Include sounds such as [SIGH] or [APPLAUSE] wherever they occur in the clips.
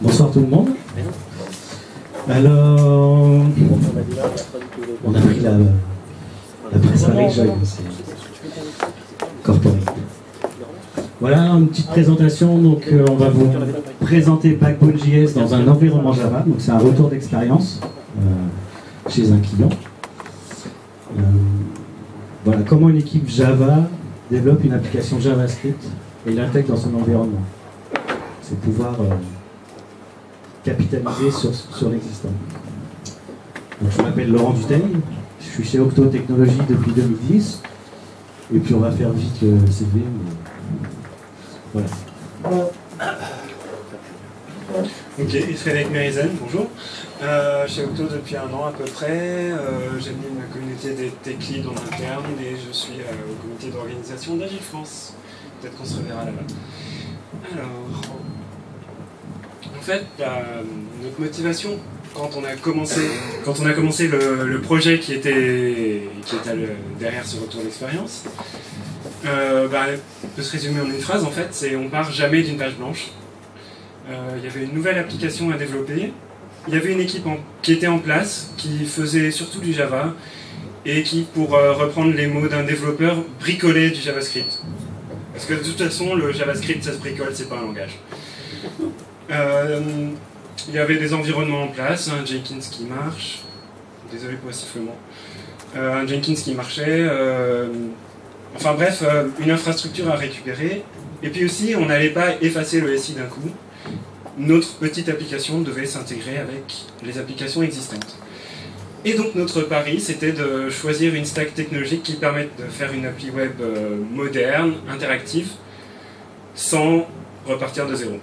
Bonsoir tout le monde. Alors, on a pris la, la presse corporate. Voilà une petite présentation. Donc, euh, on va vous présenter Backbone.js dans un environnement Java. Donc, c'est un retour d'expérience euh, chez un client. Euh, voilà comment une équipe Java développe une application JavaScript et l'intègre dans son environnement. C'est pouvoir capitaliser sur, sur l'existant. Donc, je m'appelle Laurent Duteil, je suis chez Octo Technologies depuis 2010. Et puis on va faire vite le CV. mais Voilà. Ok, et Frédéric Mérizen, bonjour. Euh, chez Octo depuis un an à peu près. Euh, J'anime la communauté des tech leads en interne et je suis euh, au comité d'organisation d'Agile France. Peut-être qu'on se reverra là-bas. Alors, fait, la- notre motivation quand on a commencé, quand on a commencé le, projet qui était, derrière ce retour d'expérience, euh, bah, peut se résumer en une phrase en fait, c'est on part jamais d'une page blanche. Euh, il y avait une nouvelle application à développer. Il y avait une équipe en- qui était en place, qui faisait surtout du Java, et qui, pour euh, reprendre les mots d'un développeur, bricolait du JavaScript. Parce que de toute façon, le JavaScript, ça se bricole, c'est pas un langage. Euh, il y avait des environnements en place, un Jenkins qui marche. Désolé pour le sifflement. Euh, un Jenkins qui marchait. euh, enfin bref, euh, une infrastructure à récupérer. Et puis aussi, on n'allait pas effacer le SI d'un coup notre petite application devait s'intégrer avec les applications existantes. Et donc notre pari, c'était de choisir une stack technologique qui permette de faire une appli web euh, moderne, interactive, sans repartir de zéro.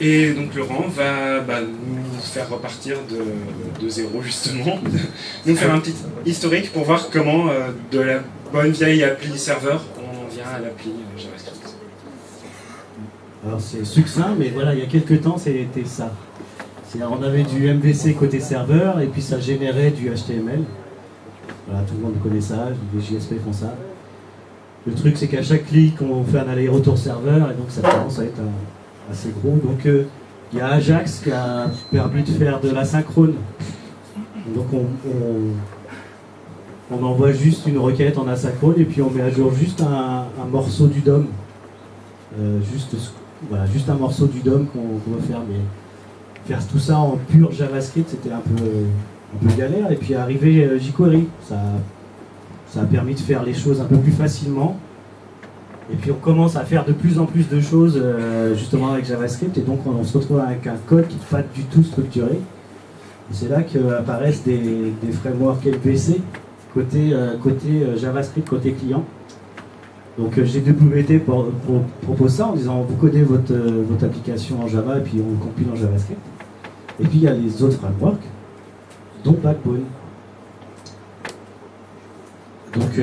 Et donc Laurent va bah, nous faire repartir de, zéro justement, [LAUGHS] nous faire un petit historique pour voir comment euh, de la bonne vieille appli serveur on vient à l'appli euh, JavaScript. Alors c'est succinct, mais voilà, il y a quelques temps, c'était ça. On avait du MVC côté serveur et puis ça générait du HTML. Voilà, tout le monde connaît ça, les JSP font ça. Le truc, c'est qu'à chaque clic, on fait un aller-retour serveur et donc ça commence à être euh, assez gros. Donc euh, il y a Ajax qui a permis de faire de l'asynchrone. Donc on, on, envoie juste une requête en asynchrone et puis on met à jour juste un, morceau du DOM. Euh, juste, voilà, juste un morceau du DOM qu'on qu'on va faire. Mais faire tout ça en pur JavaScript, c'était un peu, un peu galère. Et puis arrivé euh, jQuery, ça, ça a permis de faire les choses un peu plus facilement. Et puis on commence à faire de plus en plus de choses euh, justement avec JavaScript. Et donc on, se retrouve avec un code qui n'est pas du tout structuré. C'est là qu'apparaissent des, des frameworks LPC côté, euh, côté euh, JavaScript, côté client. Donc GWT pour- pour- propose ça en disant vous codez votre, votre application en Java et puis on le compile en JavaScript. Et puis il y a les autres frameworks, dont Backbone. Donc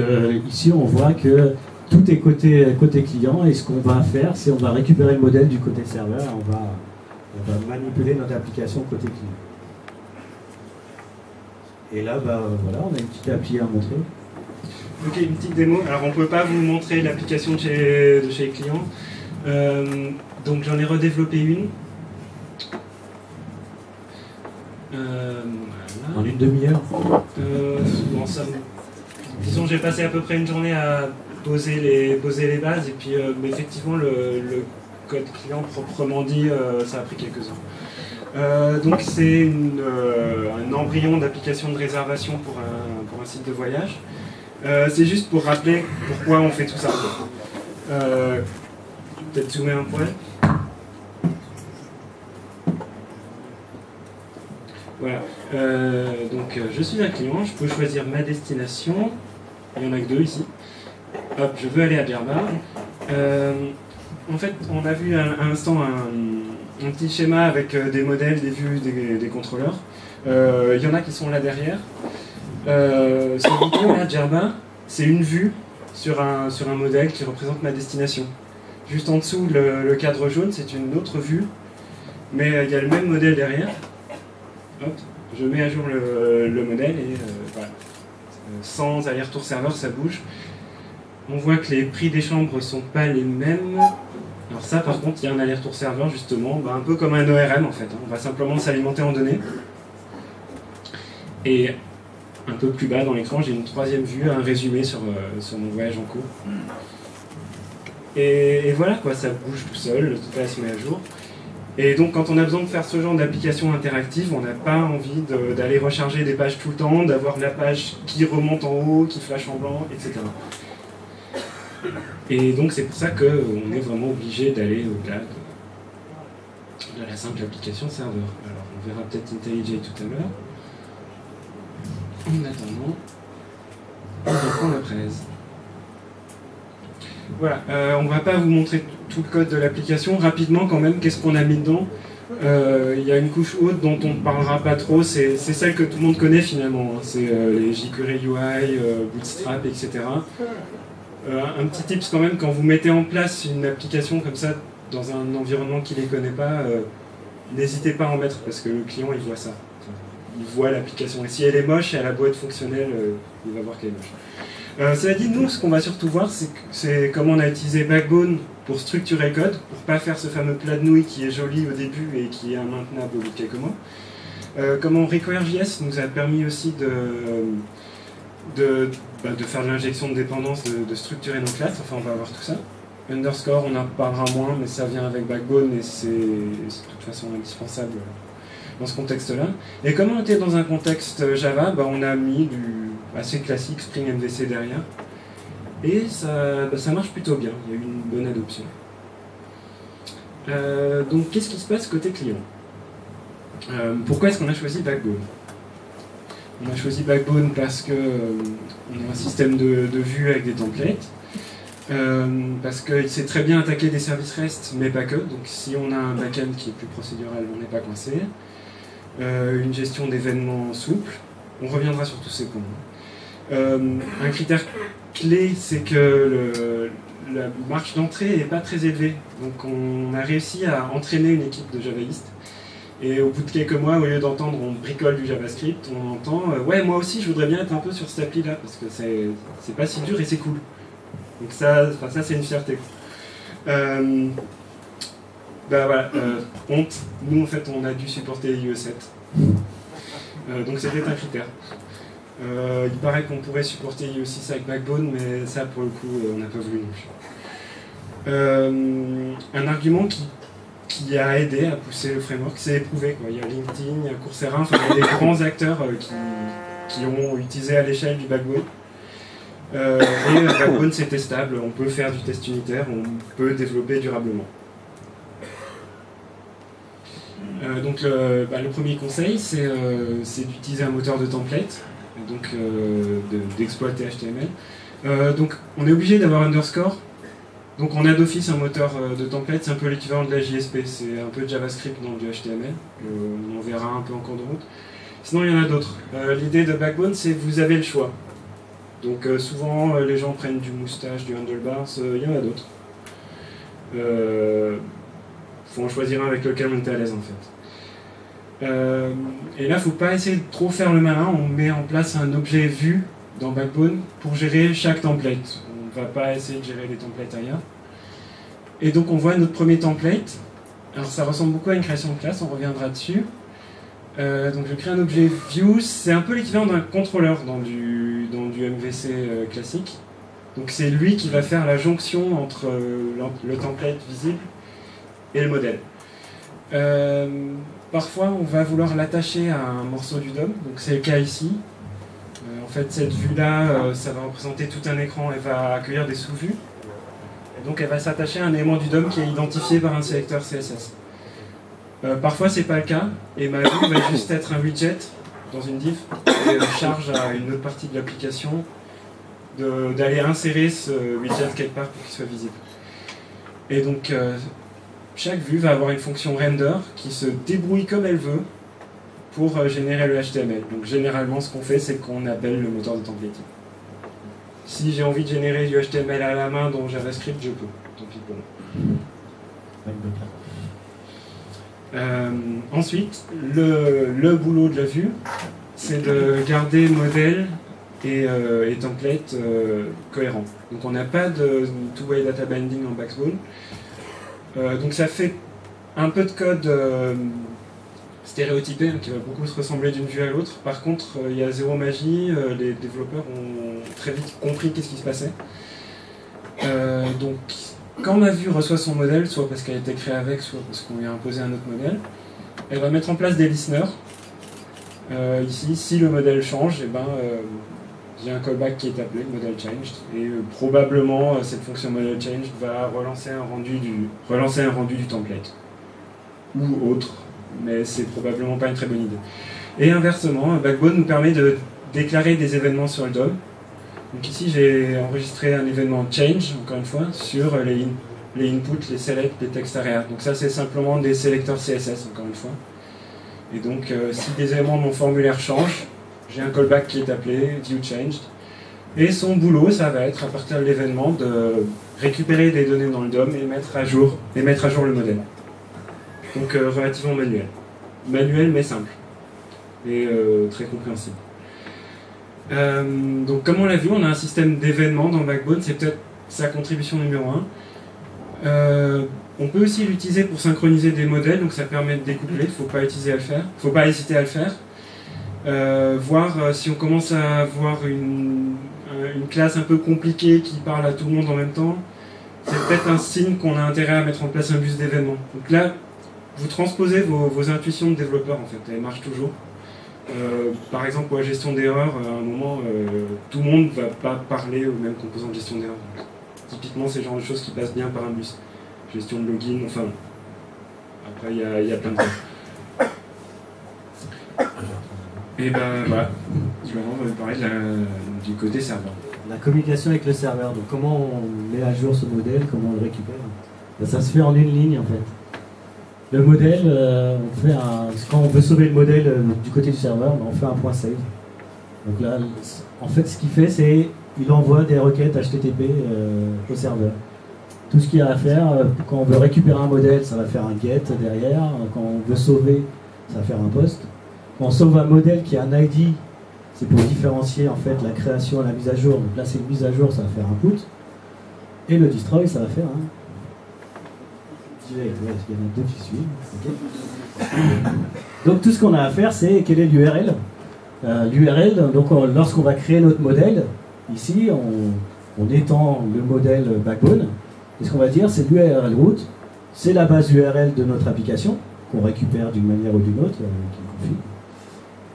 ici on voit que tout est côté, côté client et ce qu'on va faire c'est on va récupérer le modèle du côté serveur et on va, on va manipuler notre application côté client. Et là bah, voilà, on a une petite appli à montrer. Ok, une petite démo. Alors, on ne peut pas vous montrer l'application de chez, de chez les clients. Euh, donc, j'en ai redéveloppé une. Euh, En une demi-heure. Euh, bon, ça Disons, j'ai passé à peu près une journée à poser les, poser les bases. Et puis, euh, effectivement, le, code client proprement dit, euh, ça a pris quelques heures. Euh, donc, c'est un embryon d'application de réservation pour un, pour un site de voyage. C'est juste pour rappeler pourquoi on fait tout ça. Peut-être zoomer un poil. Voilà. Donc, je suis un client, je peux choisir ma destination. Il y en a que deux ici. Je veux aller à Djerba. Euh, en fait, on a vu à l'instant un, petit schéma avec euh, des modèles, des vues, des, contrôleurs. Euh, Il y en a qui sont là derrière. Euh, ce bouton là, Djerba, c'est une vue sur un, sur un modèle qui représente ma destination. Juste en dessous, le, cadre jaune, c'est une autre vue, mais euh, il y a le même modèle derrière. Hop, je mets à jour le, le modèle et euh, voilà. Euh, Sans aller-retour serveur, ça bouge. On voit que les prix des chambres sont pas les mêmes. Alors ça, par contre, il y a un aller-retour serveur, justement, bah, un peu comme un ORM, en fait. hein. On va simplement s'alimenter en données. Et un peu plus bas dans l'écran, j'ai une troisième vue, un résumé sur, euh, sur mon voyage en cours. Et, et voilà, quoi, ça bouge tout seul, tout ça se met à jour. Et donc, quand on a besoin de faire ce genre d'application interactive, on n'a pas envie d'aller recharger des pages tout le temps, d'avoir la page qui remonte en haut, qui flash en blanc, etc. Et donc, c'est pour ça qu'on est vraiment obligé d'aller au-delà de, la simple application serveur. Alors, on verra peut-être IntelliJ tout à l'heure. En attendant, on reprend la presse. Voilà, euh, on va pas vous montrer tout le code de l'application. Rapidement, quand même, qu'est-ce qu'on a mis dedans? Euh, Il y a une couche haute dont on ne parlera pas trop. C'est c'est celle que tout le monde connaît finalement. hein. C'est euh, les jQuery UI, euh, Bootstrap, etc. Euh, un petit tips quand même, quand vous mettez en place une application comme ça dans un environnement qui ne les connaît pas, euh, n'hésitez pas à en mettre parce que le client il voit ça. Il voit l'application. Et si elle est moche elle a beau être fonctionnelle, euh, il va voir qu'elle est moche. Cela dit, nous, ce qu'on va surtout voir, c'est comment on a utilisé Backbone pour structurer le code, pour pas faire ce fameux plat de nouilles qui est joli au début et qui est immaintenable au bout de quelques mois. Comment RequireJS nous a permis aussi de, de, bah, de faire de l'injection de dépendance, de, structurer nos classes, enfin on va voir tout ça. Underscore, on en parlera moins, mais ça vient avec Backbone et c'est de toute façon indispensable dans ce contexte-là. Et comme on était dans un contexte Java, bah, on a mis du assez classique Spring MVC derrière. Et ça, bah, ça marche plutôt bien, il y a eu une bonne adoption. Euh, donc qu'est-ce qui se passe côté client? Euh, Pourquoi est-ce qu'on a choisi Backbone? On a choisi Backbone parce que euh, a un système de, vue avec des templates. Euh, parce qu'il sait très bien attaquer des services REST, mais pas que. Donc si on a un backend qui est plus procédural, on n'est pas coincé. Euh, une gestion d'événements souple. On reviendra sur tous ces points. Un critère clé, c'est que la marge d'entrée n'est pas très élevée. Donc on a réussi à entraîner une équipe de javaïstes. Et au bout de quelques mois, au lieu d'entendre on bricole du JavaScript, on entend euh, ouais moi aussi je voudrais bien être un peu sur cette appli là parce que c'est pas si dur et c'est cool. Donc ça, ça c'est une fierté. Euh, bah voilà, euh, honte. Nous en fait on a dû supporter IE7. Euh, donc c'était un critère. Il paraît qu'on pourrait supporter IE6 avec Backbone, mais ça pour le coup on n'a pas voulu non plus. Un argument qui, qui a aidé à pousser le framework, c'est éprouvé. Quoi. Il y a LinkedIn, il y a Coursera, enfin, il y a des [COUGHS] grands acteurs euh, qui, qui ont utilisé à l'échelle du Backbone. Euh, et [COUGHS] Backbone c'est testable, on peut faire du test unitaire, on peut développer durablement. Euh, donc le, bah, le premier conseil c'est euh, d'utiliser un moteur de template, donc de- d'exploiter HTML. Donc on est obligé d'avoir underscore, donc on a d'office un moteur euh, de template, c'est un peu l'équivalent de la JSP, c'est un peu de JavaScript dans du HTML, Euh, on verra un peu en cours de route. Sinon il y en a d'autres. Euh, L'idée de Backbone c'est vous avez le choix. Donc souvent les gens prennent du moustache, du handlebars, il y en a d'autres. Euh, faut en choisir un avec lequel on est à l'aise en fait. Et là, faut pas essayer de trop faire le malin. On met en place un objet vu dans Backbone pour gérer chaque template. On va pas essayer de gérer les templates ailleurs. Et donc on voit notre premier template. Alors ça ressemble beaucoup à une création de classe, on reviendra dessus. Euh, donc je crée un objet view, c'est un peu l'équivalent d'un contrôleur dans du, dans du MVC euh, classique. Donc c'est lui qui va faire la jonction entre euh, le template visible et le modèle. Parfois, on va vouloir l'attacher à un morceau du DOM, donc c'est le cas ici. Euh, fait, cette vue-là, euh, ça va représenter tout un écran, elle va accueillir des sous-vues. Et donc, elle va s'attacher à un élément du DOM qui est identifié par un sélecteur CSS. Euh, parfois, c'est pas le cas, et ma vue va juste être un widget dans une div, et elle charge à une autre partie de l'application d'aller insérer ce widget quelque part pour qu'il soit visible. Et donc, euh, chaque vue va avoir une fonction render qui se débrouille comme elle veut pour euh, générer le HTML. Donc généralement ce qu'on fait c'est qu'on appelle le moteur de templating. Si j'ai envie de générer du HTML à la main dans JavaScript, je peux. Tant pis pour moi. Euh, ensuite, le, le boulot de la vue, c'est de garder modèle et, euh, et template euh, cohérents. Donc on n'a pas de two-way data binding en Backbone. donc ça fait un peu de code stéréotypé hein, qui va beaucoup se ressembler d'une vue à l'autre. Par contre, il y a zéro magie, les développeurs ont très vite compris qu'est-ce qui se passait. donc quand ma vue reçoit son modèle, soit parce qu'elle a été créée avec, soit parce qu'on lui a imposé un autre modèle, elle va mettre en place des listeners. Euh, ici, si le modèle change, eh ben, euh, j'ai un callback qui est appelé model changed et euh, probablement cette fonction model changed va relancer un rendu du relancer un rendu du template ou autre, mais c'est probablement pas une très bonne idée. Et inversement, Backbone nous permet de déclarer des événements sur le DOM donc ici, j'ai enregistré un événement change, encore une fois, sur les, les inputs, les selects, les textes arrière. Donc ça, c'est simplement des sélecteurs CSS, encore une fois. Et donc, euh, si des éléments de mon formulaire changent, j'ai un callback qui est appelé viewChanged. Et son boulot, ça va être, à partir de l'événement, de récupérer des données dans le DOM et mettre à jour, et mettre à jour le modèle. Donc euh, relativement manuel. Manuel mais simple. Et euh, très compréhensible. Euh, donc comme on l'a vu, on a un système d'événements dans Backbone, c'est peut-être sa contribution numéro 1. Euh, on peut aussi l'utiliser pour synchroniser des modèles, donc ça permet de découpler, il ne faut pas hésiter à le faire. faut pas hésiter à le faire. Voir si on commence à avoir une, une, classe un peu compliquée qui parle à tout le monde en même temps, c'est peut-être un signe qu'on a intérêt à mettre en place un bus d'événements. Donc là, vous transposez vos, intuitions de développeur en fait, elles marchent toujours. Euh, par exemple, pour la gestion d'erreurs, à un moment, euh, tout le monde ne va pas parler aux mêmes composants de gestion d'erreurs. Typiquement, c'est le genre de choses qui passent bien par un bus. Gestion de login, enfin. Après, il y, a plein de choses. Et ben voilà, je vais parler du côté serveur. La communication avec le serveur, donc comment on met à jour ce modèle, comment on le récupère? Ça se fait en une ligne en fait. Le modèle, euh, on fait un, quand on veut sauver le modèle euh, du côté du serveur, ben, on fait un point save. Donc là, en fait, ce qu'il fait, c'est il envoie des requêtes HTTP euh, au serveur. Tout ce qu'il y a à faire, quand on veut récupérer un modèle, ça va faire un get derrière. Quand on veut sauver, ça va faire un post. Quand on sauve un modèle qui a un ID, c'est pour différencier en fait la création et la mise à jour. Donc là, c'est une mise à jour, ça va faire un put. Et le destroy, ça va faire un Donc tout ce qu'on a à faire, c'est quelle est l'URL euh, L'URL, donc lorsqu'on va créer notre modèle, ici, on, étend le modèle backbone. Et ce qu'on va dire, c'est l'URL root, c'est la base URL de notre application, qu'on récupère d'une manière ou d'une autre, euh,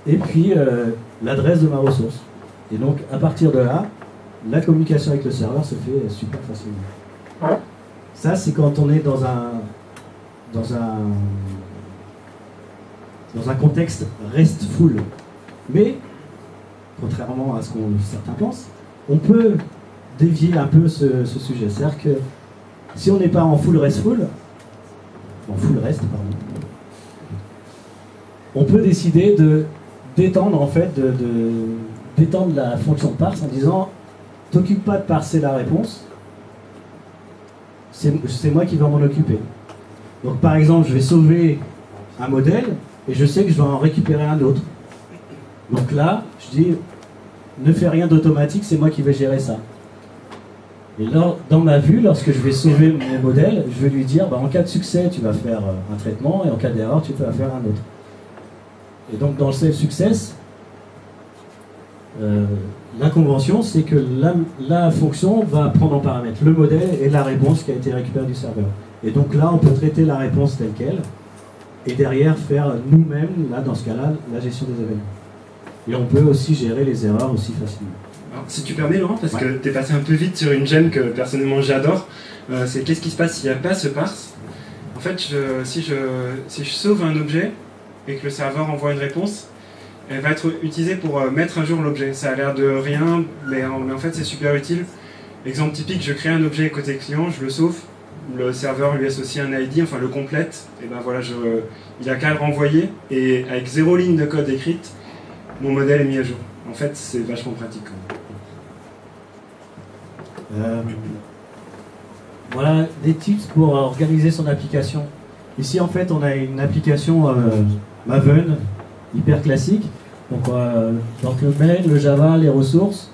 Et puis euh, l'adresse de ma ressource. Et donc à partir de là, la communication avec le serveur se fait super facilement. Ça, c'est quand on est dans un, dans un, dans un contexte restful. Mais, contrairement à ce que certains pensent, on peut dévier un peu ce, sujet. C'est-à-dire que si on n'est pas en full restful, en full rest, pardon, on peut décider de d'étendre en fait, de, d'étendre la fonction parse en disant t'occupe pas de parser la réponse, c'est moi qui vais m'en occuper. Donc par exemple, je vais sauver un modèle et je sais que je vais en récupérer un autre. Donc là, je dis, ne fais rien d'automatique, c'est moi qui vais gérer ça. Et dans ma vue, lorsque je vais sauver mon modèle, je vais lui dire, bah, en cas de succès, tu vas faire euh, un traitement, et en cas d'erreur, tu vas faire un autre. Et donc dans le save success, euh, L'inconvention, c'est que la, fonction va prendre en paramètre le modèle et la réponse qui a été récupérée du serveur. Et donc là, on peut traiter la réponse telle qu'elle, et derrière faire nous-mêmes, là dans ce cas-là, la gestion des événements. Et on peut aussi gérer les erreurs aussi facilement. Alors, si tu permets, Laurent, parce que tu es passé un peu vite sur une gemme que personnellement j'adore, euh, c'est qu'est-ce qui se passe s'il n'y a pas ce parse? En fait, si, je, si je sauve un objet et que le serveur envoie une réponse, elle va être utilisée pour euh, mettre à jour l'objet. Ça a l'air de rien, mais en, fait c'est super utile. Exemple typique, je crée un objet côté client, je le sauve, le serveur lui associe un ID, enfin le complète, et ben voilà, il a qu'à le renvoyer, et avec zéro ligne de code écrite, mon modèle est mis à jour. En fait, c'est vachement pratique. Euh, voilà des tips pour organiser son application. Ici, en fait, on a une application euh, Maven, hyper classique, donc, euh, donc le mail, le Java, les ressources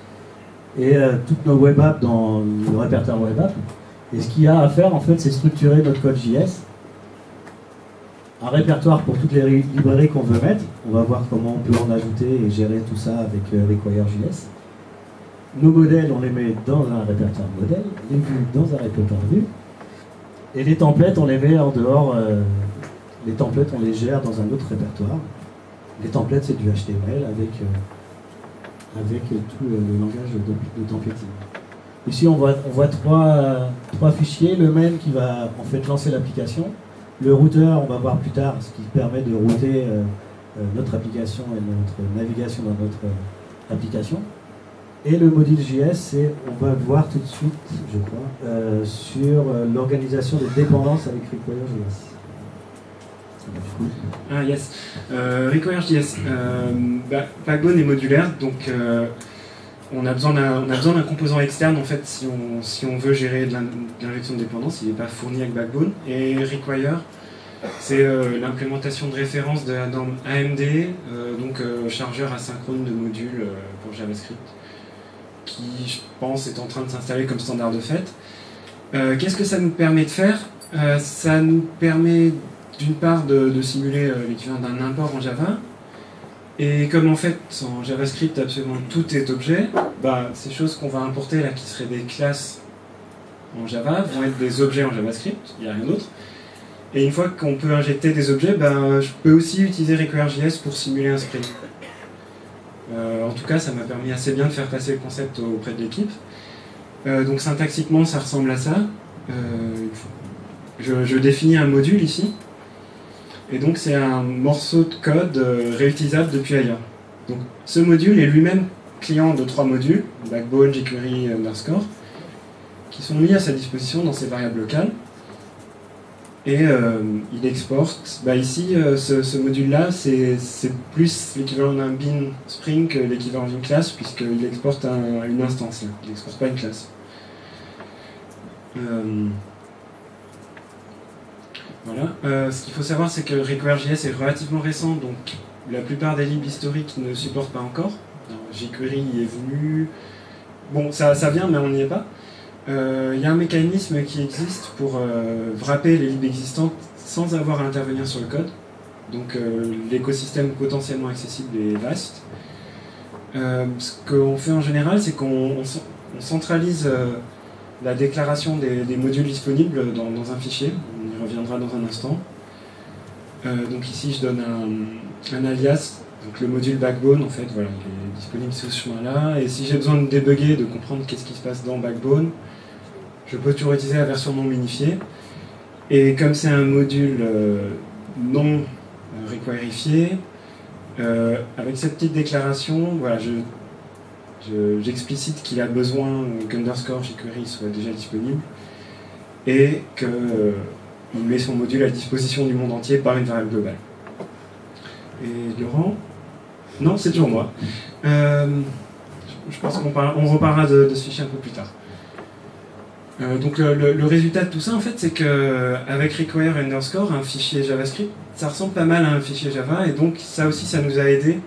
et euh, toutes nos web apps dans le répertoire web app. Et ce qu'il y a à faire, en fait, c'est structurer notre code JS. Un répertoire pour toutes les librairies qu'on veut mettre. On va voir comment on peut en ajouter et gérer tout ça avec euh, Require.js. Nos modèles, on les met dans un répertoire modèle. Les vues dans un répertoire vue. Et les templates, on les met en dehors. Euh, les templates, on les gère dans un autre répertoire. Les templates, c'est du HTML avec, euh, avec tout le, langage de, templating. Ici, on voit, on voit trois, trois, fichiers. Le main qui va en fait lancer l'application. Le routeur, on va voir plus tard, ce qui permet de router euh, euh, notre application et notre navigation dans notre application. Et le module JS, on va voir tout de suite, je crois, sur l'organisation des dépendances avec Require.js. Ah yes, Require.js, bah, Backbone est modulaire, donc on a besoin d'un composant externe en fait si on, veut gérer de l'injection de dépendance, il n'est pas fourni avec Backbone. Et Require, c'est euh, l'implémentation de référence de la norme AMD, euh, donc euh, chargeur asynchrone de modules pour JavaScript, qui je pense est en train de s'installer comme standard de fait. Qu'est-ce que ça nous permet de faire? Ça nous permet d'une part de, simuler l'équivalent d'un import en Java, et comme en fait en JavaScript absolument tout est objet, bah, ces choses qu'on va importer là qui seraient des classes en Java vont être des objets en JavaScript, il n'y a rien d'autre. Et une fois qu'on peut injecter des objets, bah, je peux aussi utiliser Require.js pour simuler un script. Euh, en tout cas, ça m'a permis assez bien de faire passer le concept auprès de l'équipe. Euh, donc syntaxiquement, ça ressemble à ça. Euh, je, définis un module ici, et donc c'est un morceau de code euh, réutilisable depuis ailleurs. Donc ce module est lui-même client de trois modules, Backbone, jQuery, underscore, qui sont mis à sa disposition dans ses variables locales. Et euh, il exporte, bah ici, euh, ce, module-là, c'est plus l'équivalent d'un bin Spring que l'équivalent d'une classe, puisqu'il exporte une instance, il n'exporte pas une classe. Voilà. Euh, ce qu'il faut savoir, c'est que Require.js est relativement récent, donc la plupart des libs historiques ne supportent pas encore. jQuery y est venu. Bon, ça, ça vient, mais on n'y est pas. Euh, il y a un mécanisme qui existe pour euh, wrapper les libs existantes sans avoir à intervenir sur le code. Donc l'écosystème potentiellement accessible est vaste. ce qu'on fait en général, c'est qu'on centralise la déclaration des, modules disponibles dans, un fichier reviendra dans un instant. Euh, donc ici, je donne un, alias, donc le module Backbone, en fait, voilà, il est disponible sur ce chemin-là. Et si j'ai besoin de débugger, de comprendre qu'est-ce qui se passe dans Backbone, je peux toujours utiliser la version non minifiée. Et comme c'est un module euh, non euh, requirifié, avec cette petite déclaration, voilà, je, j'explicite qu'il a besoin qu'underscore jQuery soit déjà disponible et que il met son module à disposition du monde entier par une variable globale. Et Laurent? Non, c'est toujours moi. Euh, je pense qu'on on reparlera de, ce fichier un peu plus tard. Euh, donc le, résultat de tout ça, en fait, c'est qu'avec require underscore, un fichier JavaScript, ça ressemble pas mal à un fichier Java, et donc ça aussi, ça nous a aidé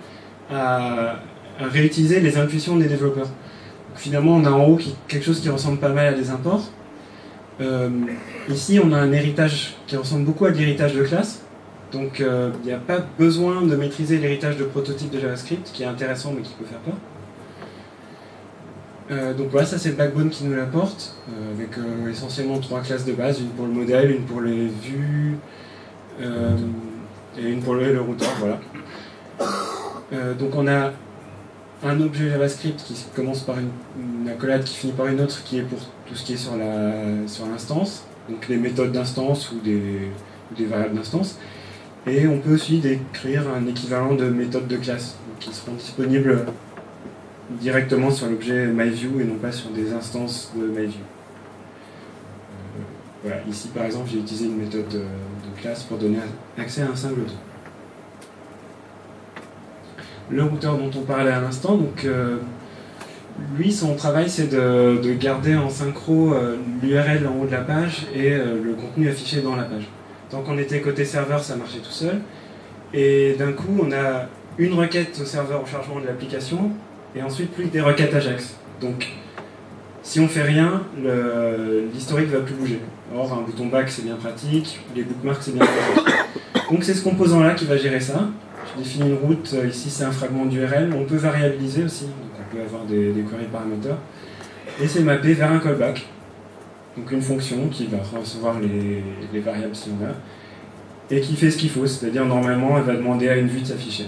à, réutiliser les intuitions des développeurs. finalement, on a en haut quelque chose qui ressemble pas mal à des imports, euh, ici, on a un héritage qui ressemble beaucoup à l'héritage de classe. Donc, euh, il n'y a pas besoin de maîtriser l'héritage de prototype de JavaScript, qui est intéressant mais qui peut faire peur. Euh, donc voilà, ça c'est le backbone qui nous l'apporte, avec essentiellement trois classes de base, une pour le modèle, une pour les vues, et une pour le, le routeur, voilà. donc on a un objet JavaScript qui commence par une, accolade qui finit par une autre qui est pour tout ce qui est sur l'instance, donc les méthodes d'instance ou des, variables d'instance. Et on peut aussi décrire un équivalent de méthodes de classe qui seront disponibles directement sur l'objet MyView et non pas sur des instances de MyView. Euh, voilà, ici par exemple j'ai utilisé une méthode de, de classe pour donner accès à un singleton le routeur dont on parlait à l'instant. Donc, euh, lui, son travail, c'est de, garder en synchro euh, l'URL en haut de la page et euh, le contenu affiché dans la page. Tant qu'on était côté serveur, ça marchait tout seul. Et d'un coup, on a une requête au serveur au chargement de l'application et ensuite plus des requêtes Ajax. Donc, Si on fait rien, l'historique va plus bouger. Or, un bouton back, c'est bien pratique, les bookmarks, c'est bien pratique. Donc c'est ce composant-là qui va gérer ça. Je définis une route, ici c'est un fragment d'URL, on peut variabiliser aussi, donc on peut avoir des, des queries paramètres. Et c'est mappé vers un callback, donc une fonction qui va recevoir les, les variables si on a, et qui fait ce qu'il faut, c'est-à-dire normalement elle va demander à une vue de s'afficher.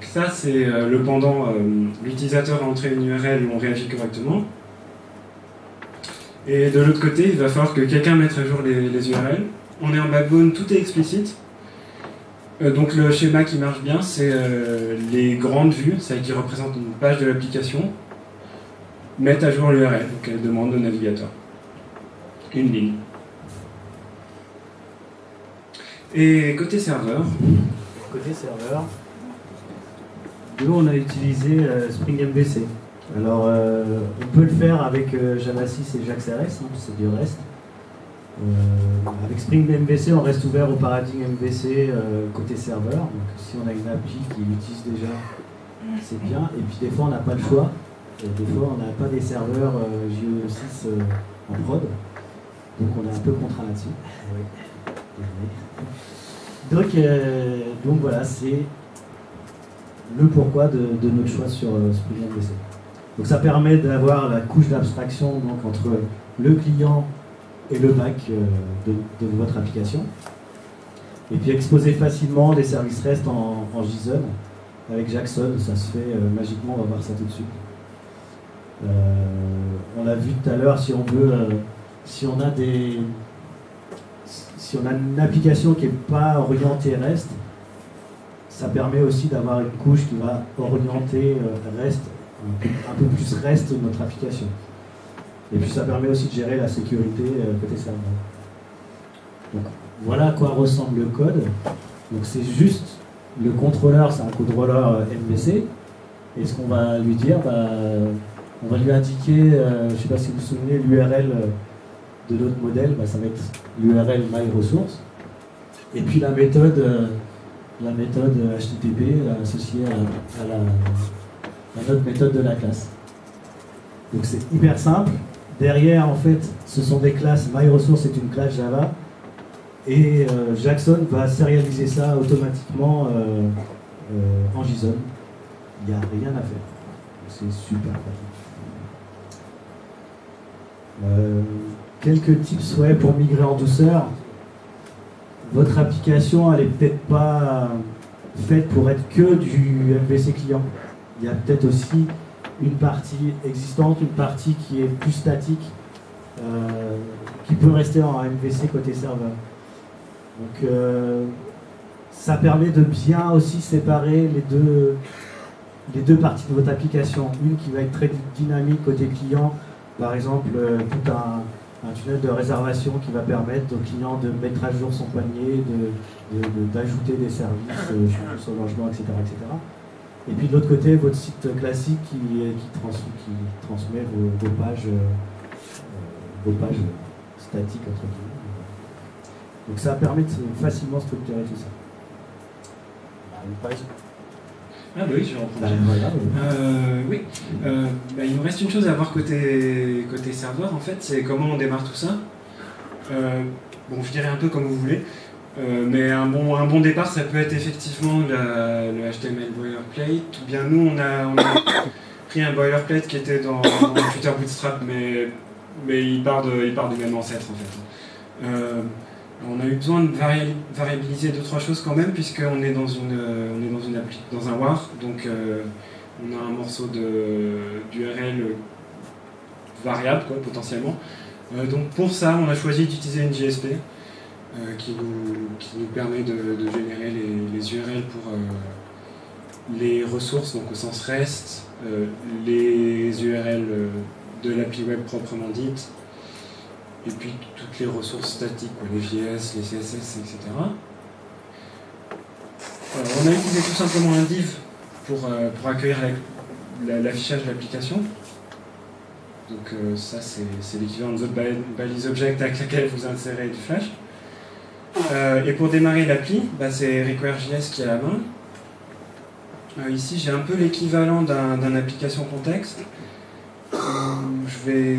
Ça c'est euh, le pendant, euh, l'utilisateur a entré une URL où on réagit correctement, et de l'autre côté il va falloir que quelqu'un mette à jour les, les URL. On est en backbone, tout est explicite, euh, donc le schéma qui marche bien, c'est les grandes vues, celles qui représentent une page de l'application, mettent à jour l'URL, donc elle demande au navigateur. Une ligne. Et côté serveur Côté serveur, nous on a utilisé euh, Spring MVC. Alors euh, on peut le faire avec euh, Java 6 et JAX RS, hein, c'est du reste. Avec Spring MVC, on reste ouvert au paradigme MVC côté serveur. Donc si on a une appli qui l'utilise déjà, c'est bien. Et puis des fois on n'a pas le choix. des fois on n'a pas des serveurs JE6 en prod. Donc on est un peu contraint là-dessus. Donc, euh, donc voilà, c'est le pourquoi de, notre choix sur euh, Spring MVC. Donc ça permet d'avoir la couche d'abstraction entre le client et le back euh, de, votre application. Et puis exposer facilement des services REST en, JSON. Avec Jackson, ça se fait magiquement, on va voir ça tout de suite. on a vu tout à l'heure, si on veut, si on a des, si on a une application qui n'est pas orientée REST, ça permet aussi d'avoir une couche qui va orienter euh, REST, un peu plus REST notre application. Et puis ça permet aussi de gérer la sécurité euh, côté serveur. Donc voilà à quoi ressemble le code. Donc c'est juste le contrôleur, c'est un contrôleur euh, MVC. Et ce qu'on va lui dire, bah, on va lui indiquer, je ne sais pas si vous vous souvenez, l'URL de notre modèle, bah, ça va être l'URL MyResource. Et puis la méthode, euh, la méthode HTTP associée à, la, notre méthode de la classe. Donc c'est hyper simple. Derrière, en fait, ce sont des classes. MyResource est une classe Java. Et euh, Jackson va sérialiser ça automatiquement euh, en JSON. Il n'y a rien à faire. C'est super pratique quelques tips pour migrer en douceur. Votre application, elle est peut-être pas faite pour être que du MVC client. Il y a peut-être aussi une partie existante, une partie qui est plus statique, euh, qui peut rester en MVC côté serveur. Donc euh, ça permet de bien aussi séparer les deux, les deux parties de votre application. Une qui va être très dynamique côté client, par exemple euh, tout un, un tunnel de réservation qui va permettre au client de mettre à jour son panier, d'ajouter de, des services sur son logement, etc., etc. Et puis de l'autre côté, votre site classique qui, qui, transmet vos, pages, euh, vos pages statiques, entre guillemets. Donc ça permet de facilement structurer tout ça. Une page ah bah oui, je. Bah, euh, oui, euh, bah, il nous reste une chose à voir côté, côté serveur, en fait, c'est comment on démarre tout ça. Euh, bon, je dirais un peu comme vous voulez, mais un bon, un bon départ, ça peut être effectivement le HTML boilerplate, ou bien nous, on a, [COUGHS] pris un boilerplate qui était dans, dans Twitter Bootstrap, mais, mais il, part du même ancêtre, en fait. On a eu besoin de variabiliser deux trois choses quand même puisqu'on est dans une euh, on est dans une appli, dans un war donc euh, on a un morceau d'URL variable quoi potentiellement. Euh, donc pour ça on a choisi d'utiliser une JSP qui nous, qui, nous, permet de, générer les, URL pour les ressources donc au sens REST, les URL de l'appli web proprement dite, et puis toutes les ressources statiques, les JS, les CSS, etc. on a utilisé tout simplement un div pour, euh, pour accueillir l'affichage de l'application. Donc euh, ça c'est l'équivalent de balise object avec laquelle vous insérez du flash. Euh, et pour démarrer l'appli, bah, c'est require.js qui est à la main. ici j'ai un peu l'équivalent d'un application contexte. je je, vais,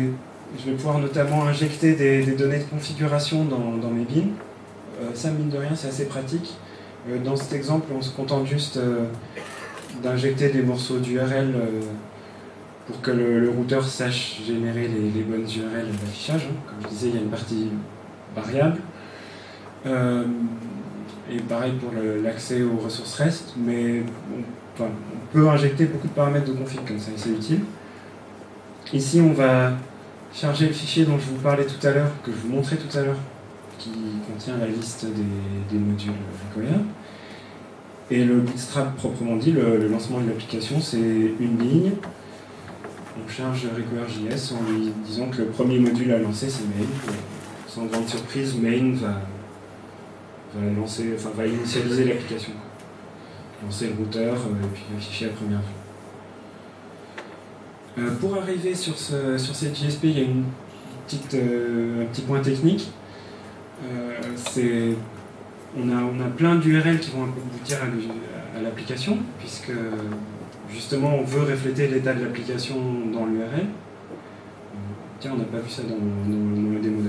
je vais pouvoir notamment injecter des, données de configuration dans, mes bins. ça, mine de rien, c'est assez pratique. dans cet exemple, on se contente juste d'injecter des morceaux d'URL pour que le, routeur sache générer les, bonnes URL d'affichage. Hein. Comme je disais, il y a une partie variable. Euh, et pareil pour l'accès aux ressources REST, mais on, peut injecter beaucoup de paramètres de config comme ça, et c'est utile. Ici, on va charger le fichier dont je vous parlais tout à l'heure, que je vous montrais tout à l'heure, qui contient la liste des, modules require. Et le bootstrap proprement dit, le lancement de l'application, c'est une ligne on charge RequireJS en lui disant que le premier module à lancer c'est main. Sans grande surprise, main va, lancer, enfin, va initialiser l'application. Lancer le routeur euh, et puis afficher la première vue. Euh, pour arriver sur, sur cette JSP, il y a euh, un petit point technique. on a, on a plein d'URL qui vont aboutir à l'application, puisque justement, on veut refléter l'état de l'application dans l'URL. Tiens, on n'a pas vu ça dans, le démo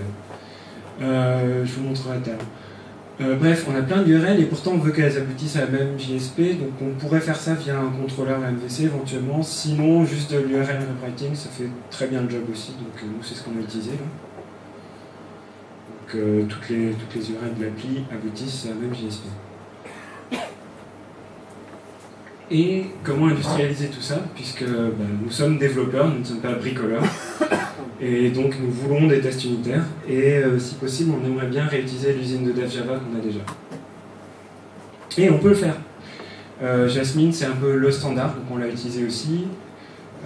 euh, je vous montrerai à terme. Euh, bref, on a plein d'URL et pourtant on veut qu'elles aboutissent à la même JSP, donc on pourrait faire ça via un contrôleur MVC éventuellement. Sinon, juste de l'URL rewriting, ça fait très bien le job aussi, donc euh, nous c'est ce qu'on a utilisé là. Donc toutes, les, toutes les URL de l'appli aboutissent à la même JSP et comment industrialiser tout ça, puisque ben, nous sommes développeurs, nous ne sommes pas bricoleurs, [COUGHS] et donc nous voulons des tests unitaires, et euh, si possible, on aimerait bien réutiliser l'usine de dev Java qu'on a déjà. Et on peut le faire. Euh, Jasmine, c'est un peu le standard, donc on l'a utilisé aussi.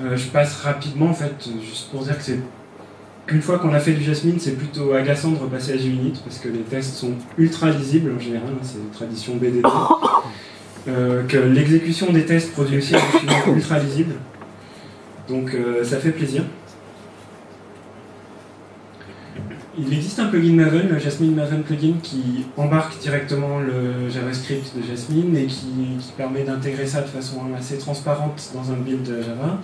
Euh, je passe rapidement, en fait, juste pour dire que c'est une fois qu'on a fait du Jasmine, c'est plutôt agaçant de repasser à JUnit, parce que les tests sont ultra lisibles en général, hein, c'est une tradition BDD. [COUGHS] [COUGHS] Euh, que l'exécution des tests produit aussi un document [COUGHS] ultra lisible. Donc euh, ça fait plaisir. Il existe un plugin Maven, le Jasmine Maven plugin, qui embarque directement le JavaScript de Jasmine et qui, permet d'intégrer ça de façon assez transparente dans un build Java.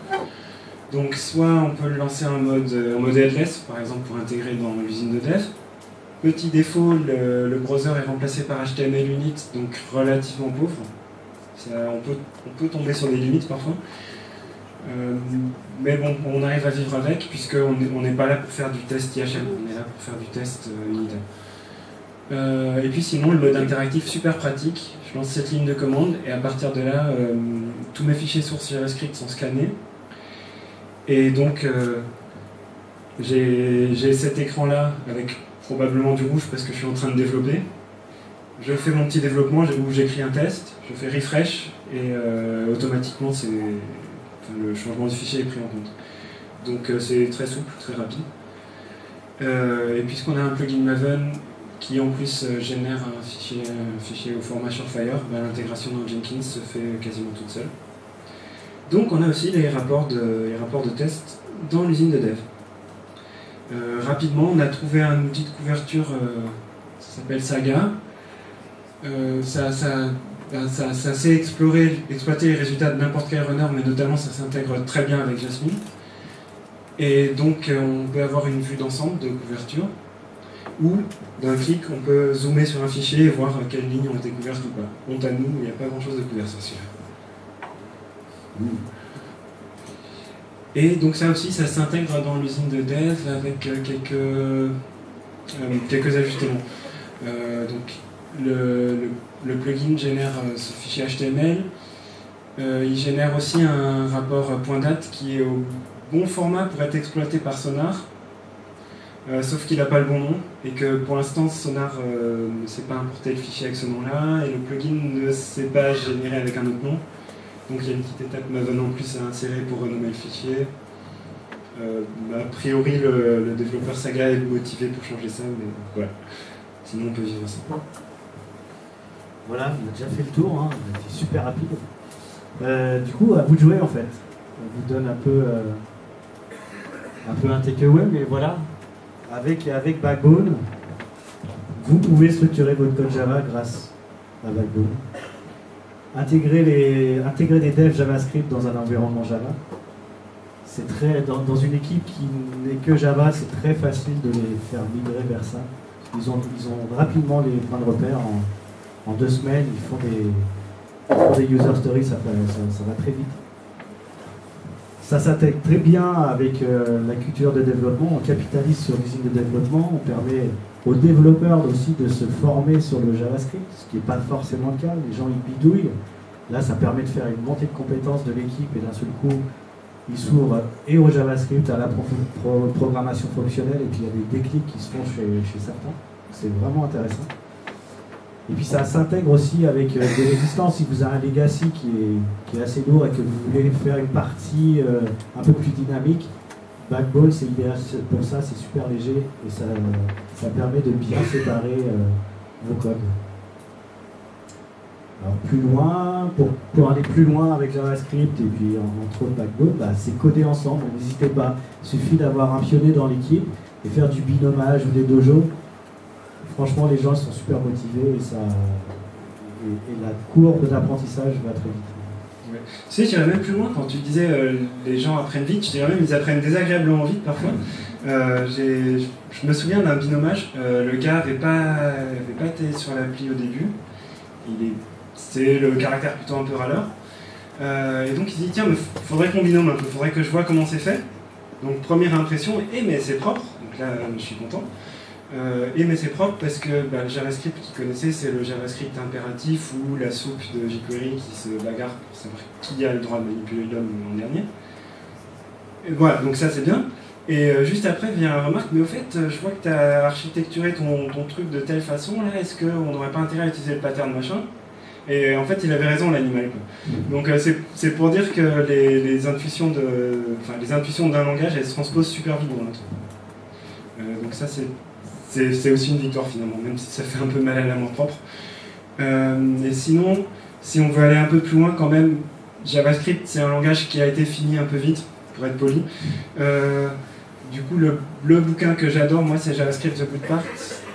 Donc soit on peut le lancer en mode, en mode headless, par exemple pour intégrer dans l'usine de dev. Petit défaut, le, le browser est remplacé par HTML unit, donc relativement pauvre on, peut, on peut tomber sur des limites parfois. Euh, mais bon, on arrive à vivre avec, puisqu'on n'est pas là pour faire du test IHM, on est là pour faire du test euh. Euh, et puis sinon, le mode interactif super pratique. Je lance cette ligne de commande et à partir de là, tous mes fichiers sources JavaScript sont scannés. Et donc, j'ai cet écran-là avec probablement du rouge parce que je suis en train de développer je fais mon petit développement où j'écris un test, je fais refresh et euh, automatiquement le changement du fichier est pris en compte. Donc euh, c'est très souple, très rapide. Euh, et puisqu'on a un plugin Maven qui en plus génère un fichier, au format Surefire, bah, l'intégration dans Jenkins se fait quasiment toute seule. Donc on a aussi les rapports de, les test dans l'usine de dev. rapidement, on a trouvé un outil de couverture, ça s'appelle Saga, euh, ça, ben, ça, ça, sait explorer, exploiter les résultats de n'importe quel runner, mais notamment ça s'intègre très bien avec Jasmine. Et donc euh, on peut avoir une vue d'ensemble de couverture, ou d'un clic on peut zoomer sur un fichier et voir quelles lignes ont été couvertes ou pas. Honte à nous, il n'y a pas grand chose de couvert sur celui-là. Et donc ça aussi, ça s'intègre dans l'usine de dev avec euh, quelques, quelques ajustements. donc le, plugin génère euh, ce fichier HTML. Euh, il génère aussi un rapport point date qui est au bon format pour être exploité par Sonar, euh, sauf qu'il n'a pas le bon nom et que pour l'instant Sonar ne sait pas importer le fichier avec ce nom-là et le plugin ne sait pas générer avec un autre nom. Donc il y a une petite étape Maven en plus à insérer pour renommer le fichier. a priori, le, le, développeur Saga est motivé pour changer ça, mais voilà. Sinon, on peut vivre ça. Voilà, on a déjà fait le tour, hein. super rapide. Euh, du coup, à vous de jouer en fait. On vous donne un peu, euh, un peu un takeaway, mais voilà. Avec, avec Backbone, vous pouvez structurer votre code Java grâce à Backbone. Intégrer, les, intégrer des devs JavaScript dans un environnement Java, c'est très dans, dans, une équipe qui n'est que Java, c'est très facile de les faire migrer vers ça. Ils ont, ils ont rapidement les points de repère en, en deux semaines, ils font des, user stories, ça, va très vite. Ça s'intègre très bien avec euh, la culture de développement. On capitalise sur l'usine de développement. On permet aux développeurs aussi de se former sur le JavaScript, ce qui n'est pas forcément le cas. Les gens ils bidouillent. Là, ça permet de faire une montée de compétences de l'équipe et d'un seul coup, ils s'ouvrent et au JavaScript, à la pro pro programmation fonctionnelle, et puis il y a des déclics qui se font chez, chez certains. C'est vraiment intéressant. Et puis ça s'intègre aussi avec euh, des résistances. Si vous avez un legacy qui est, assez lourd et que vous voulez faire une partie euh, un peu plus dynamique, Backbone c'est idéal pour ça, c'est super léger et ça, permet de bien séparer euh, vos codes. Alors plus loin, pour, pour, aller plus loin avec JavaScript et puis entre autres Backbone, bah, c'est coder ensemble, n'hésitez pas. Il suffit d'avoir un pionnier dans l'équipe et faire du binomage ou des dojos franchement, les gens sont super motivés et, ça, et, et la courbe d'apprentissage va très vite. Ouais. Tu sais, j'irais même plus loin quand tu disais euh, les gens apprennent vite, je dirais même ils apprennent désagréablement vite parfois. Euh, je me souviens d'un binomage, euh, le gars n'avait pas, avait pas été sur l'appli au début, c'est le caractère plutôt un peu râleur. Et donc il dit tiens, il faudrait qu'on binôme un peu, faudrait que je vois comment c'est fait. Donc première impression, eh mais c'est propre, donc là je suis content. Euh, et mais c'est propre parce que bah, le JavaScript qu'il connaissait, c'est le JavaScript impératif ou la soupe de jQuery qui se bagarre pour savoir qui a le droit de manipuler l'homme en dernier. Voilà, donc ça c'est bien. Et euh, juste après vient la remarque, mais au fait, je vois que tu as architecturé ton, truc de telle façon, là, est-ce qu'on n'aurait pas intérêt à utiliser le pattern machin? Et en fait, il avait raison, l'animal. Donc euh, c'est pour dire que les, les intuitions d'un langage, elles se transposent super vite dans notre. Euh, donc ça c'est c'est aussi une victoire finalement, même si ça fait un peu mal à l'amour propre. Euh, et sinon, si on veut aller un peu plus loin quand même, JavaScript c'est un langage qui a été fini un peu vite, pour être poli. Euh, du coup, le, le bouquin que j'adore, moi, c'est JavaScript The Good Part.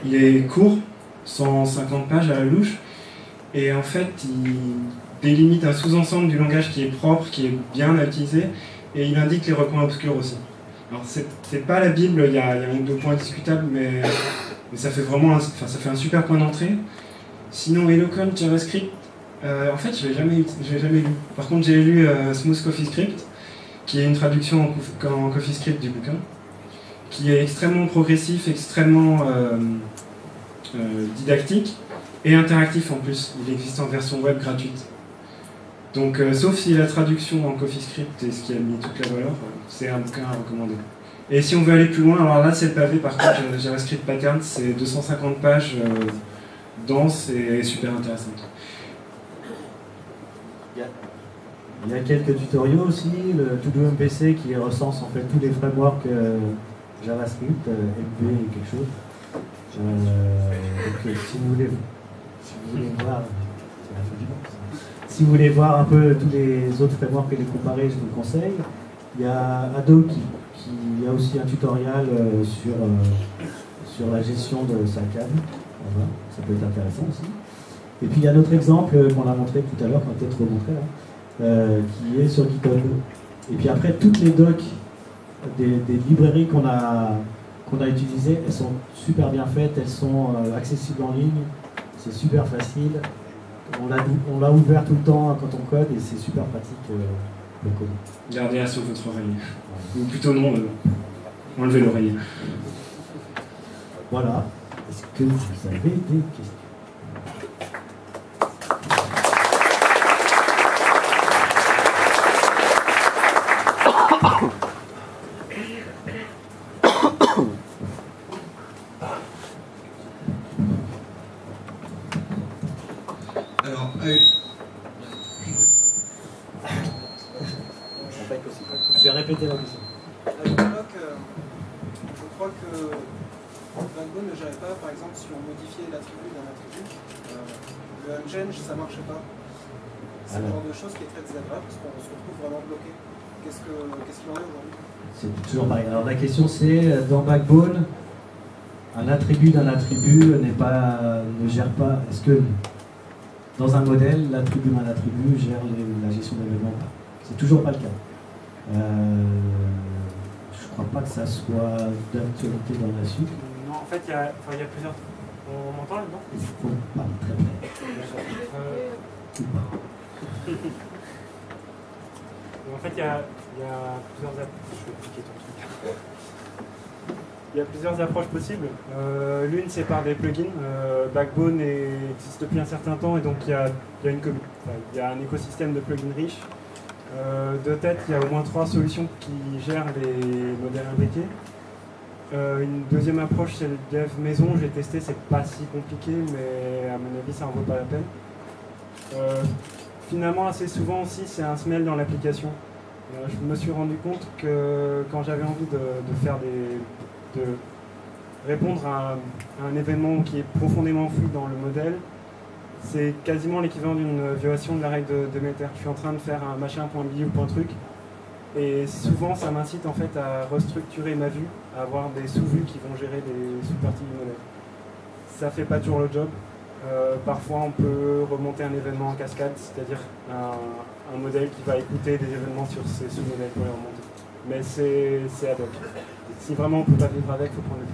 Il est court, 150 pages à la louche, et en fait, il délimite un sous-ensemble du langage qui est propre, qui est bien à utiliser, et il indique les recoins obscurs aussi. Alors c'est pas la Bible, il y, a, un ou deux points discutables, mais, ça fait vraiment un, ça fait un super point d'entrée. Sinon, Eloquent JavaScript, euh, en fait, je l'ai jamais, jamais lu. Par contre, j'ai lu euh, Smooth CoffeeScript, qui est une traduction en, en CoffeeScript du bouquin, qui est extrêmement progressif, extrêmement euh, euh, didactique et interactif en plus. Il existe en version web gratuite. Donc, euh, sauf si la traduction en CoffeeScript est ce qui a mis toute la valeur, c'est un bouquin à recommander. Et si on veut aller plus loin, alors là c'est le pavé par contre, JavaScript Pattern, c'est 250 pages euh, denses et super intéressantes. Il y a quelques tutoriaux aussi, le To-Do MPC qui recense en fait tous les frameworks euh, JavaScript, euh, MV et quelque chose. donc si vous voulez, si vous voulez voir, si vous voulez voir un peu tous les autres frameworks et les comparer, je vous le conseille. Il y a Adobe qui, qui a aussi un tutoriel euh, sur, euh, sur la gestion de sa cam. Voilà, ça peut être intéressant aussi. Et puis il y a un autre exemple qu'on a montré tout à l'heure, qu'on va peut-être remontrer là, euh, qui est sur GitHub. Et puis après, toutes les docs des, librairies qu'on a, qu'on a utilisées, elles sont super bien faites, elles sont accessibles en ligne, c'est super facile on l'a ouvert tout le temps quand on code et c'est super pratique euh, le code. Gardez-la sur votre oreille. Ou plutôt non, euh, enlevez l'oreille. Voilà. Est-ce que vous avez des questions? [COUGHS] [COUGHS] Ça ne marche pas. C'est le genre de choses qui est très désagréable parce qu'on se retrouve vraiment bloqué. Qu'est-ce qu'il qu en est aujourd'hui C'est toujours pareil. Alors la question c'est, dans Backbone, un attribut d'un attribut pas, ne gère pas. Est-ce que dans un modèle, l'attribut d'un attribut gère les, la gestion d'événements C'est toujours pas le cas. je crois pas que ça soit d'actualité dans la suite. Non, en fait, il y a, il y a plusieurs. On m'entend là-dedans? Faut parler très près. Euh... [LAUGHS] en fait, il y a, y a plusieurs. Je vais cliquer ton truc. Il y a plusieurs approches possibles. Euh, L'une, c'est par des plugins. Euh, Backbone existe depuis un certain temps et donc il y a, une, enfin, il y a un écosystème de plugins riches. Euh, de tête, il y a au moins trois solutions qui gèrent les modèles imbriqués. Une deuxième approche, c'est le dev maison. J'ai testé, c'est pas si compliqué, mais à mon avis, ça en vaut pas la peine. Finalement, assez souvent aussi, c'est un smell dans l'application. Je me suis rendu compte que quand j'avais envie de faire des, de répondre à, un événement qui est profondément flou dans le modèle, c'est quasiment l'équivalent d'une violation de la règle de, de Meter. Je suis en train de faire un machin.bi ou point truc, et souvent ça m'incite en fait à restructurer ma vue, à avoir des sous-vues qui vont gérer des sous-parties du modèle. Ça fait pas toujours le job. Euh, parfois on peut remonter un événement en cascade, c'est-à-dire un, un, modèle qui va écouter des événements sur ces sous-modèles pour les remonter. Mais c'est ad hoc. Si vraiment on ne peut pas vivre avec, il faut prendre le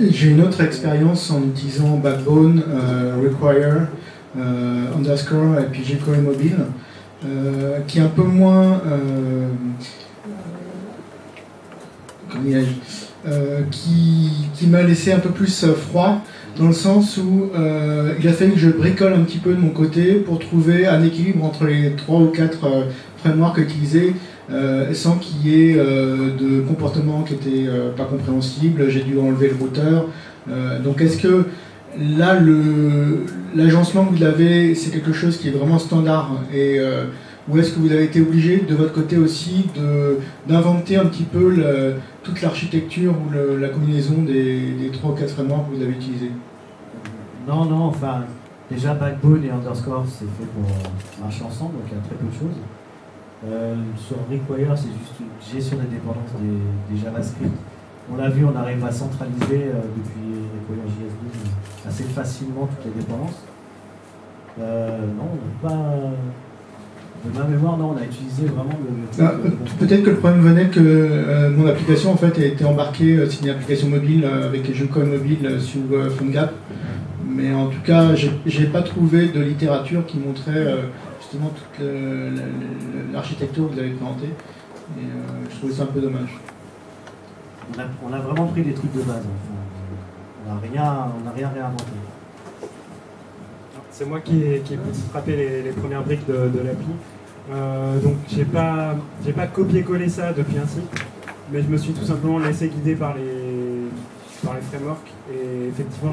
plugin. J'ai une autre expérience en utilisant Backbone, euh, Require, euh, Underscore et puis jQuery Mobile, euh, qui est un peu moins. Qui, qui m'a laissé un peu plus froid, dans le sens où il a fallu que je bricole un petit peu de mon côté pour trouver un équilibre entre les trois ou quatre frameworks utilisés euh, sans qu'il y ait euh, de comportement qui était euh, pas compréhensible. J'ai dû enlever le routeur. donc est-ce que là, l'agencement que vous avez, c'est quelque chose qui est vraiment standard et ou est-ce que vous avez été obligé de votre côté aussi d'inventer un petit peu toute l'architecture ou la combinaison des, trois ou quatre frameworks que vous avez utilisés? Non, non, enfin, déjà Backbone et Underscore, c'est fait pour marcher ensemble, donc il y a très peu de choses. Euh, sur Require, c'est juste une gestion des dépendances des, JavaScript. On l'a vu, on arrive à centraliser euh, depuis Require JS2 assez facilement toutes les dépendances. Euh, non, on n'a pas. De ma mémoire, non, on a utilisé vraiment le. Ah, Peut-être que le problème venait que euh, mon application en fait a été embarquée, c'est une application mobile avec les jeux code mobile sous PhoneGap. Mais en tout cas, j'ai pas trouvé de littérature qui montrait justement toute l'architecture que vous avez présentée. Et euh, je trouvais ça un peu dommage. On a, on a vraiment pris des trucs de base. On n'a rien, on rien réinventé. C'est moi qui ai, qui ai frappé les, premières briques de, l'appli. Euh, donc j'ai pas, j'ai pas copié-collé ça depuis un site, mais je me suis tout simplement laissé guider par les, par les frameworks et effectivement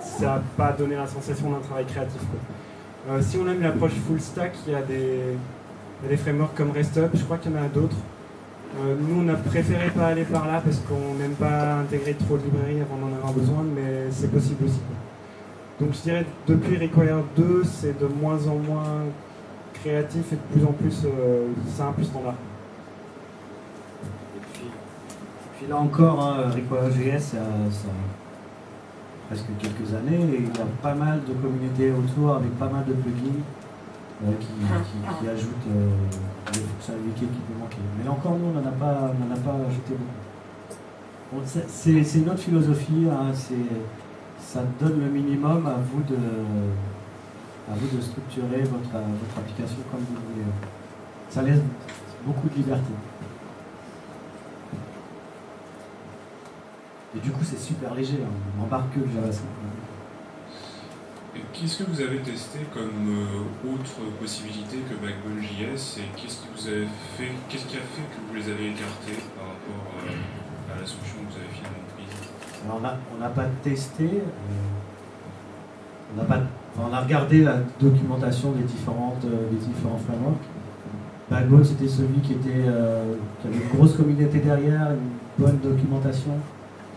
ça n'a pas donné la sensation d'un travail créatif. Euh, si on aime l'approche full stack, il y, a des, des frameworks comme RESTUP, je crois qu'il y en a d'autres. Euh, nous, on a préféré pas aller par là parce qu'on n'aime pas intégrer trop de librairies avant d'en avoir besoin, mais c'est possible aussi. Donc je dirais depuis Require 2, c'est de moins en moins créatif et de plus en plus euh, simple, standard. Et puis, et puis là encore, hein, Require.js, ça, ça, presque quelques années et il y a pas mal de communautés autour avec pas mal de plugins euh, qui, qui, qui, ajoutent euh, les fonctionnalités qui peut manquer. Mais encore, nous, on n'en a, pas, on a pas ajouté beaucoup. Bon, c'est une autre philosophie, hein, ça donne le minimum à vous de, à vous de structurer votre, votre application comme vous voulez. Ça laisse beaucoup de liberté. Et du coup, c'est super léger, hein. on n'embarque que le JavaScript. Qu'est-ce que vous avez testé comme euh, autre possibilité que Backbone.js et qu'est-ce que vous avez fait, qu'est-ce qui a fait que vous les avez écartés par rapport euh, à la solution que vous avez Alors on n'a pas testé, on, a pas, on a regardé la documentation des, différentes, euh, des différents frameworks. Backbone c'était celui qui, était, euh, avait une grosse communauté derrière, une bonne documentation